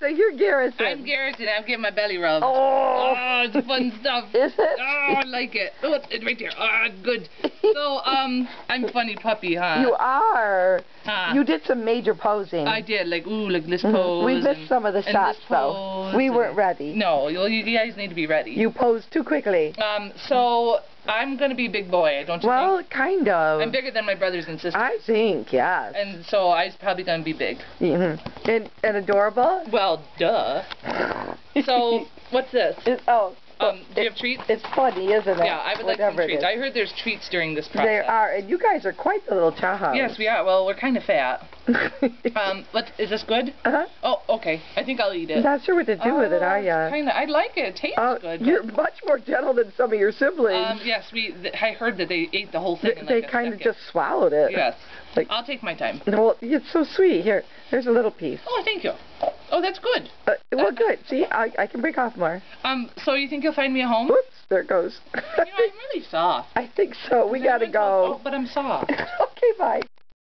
So you're Garrison. I'm Garrison. I'm getting my belly rubbed. Oh. Oh, it's fun stuff. Is it? Oh, I like it. Oh, it's, it's right there. Ah, good. So, um, I'm funny puppy, huh? You are. Huh. You did some major posing. I did, like, ooh, like this Mhm. pose. We missed and- some of the shots, though. We weren't ready. No, you, you guys need to be ready. You posed too quickly. Um, so, I'm going to be big boy, don't you Well, think? kind of. I'm bigger than my brothers and sisters. I think, yes. and so I was probably going to be big. Mm hmm And, and adorable. Well, duh. So, what's this? Oh, Um, do you have treats? it's funny, isn't it? Yeah, I would like some treats. I heard there's treats during this process. There are, and you guys are quite the little chahos. Yes, we are. Well, we're kind of fat. Um, is this good? uh-huh. Oh, okay. I think I'll eat it. Not sure what to do with it, are you? Kind of. I like it. It tastes Oh, good. you're much more gentle than some of your siblings. um, yes, we. Th I heard that they ate the whole thing. they in they like kind of just swallowed it. Yes. Like- I'll take my time. Well, it's so sweet. Here, there's a little piece. Oh, thank you. Oh, that's good. Uh, well, good. See, I, I can break off more. Um, so you think you'll find me a home? Whoops, there it goes. You know, I'm really soft. I think so. We gotta good? Oh, go. but I'm soft. okay, bye.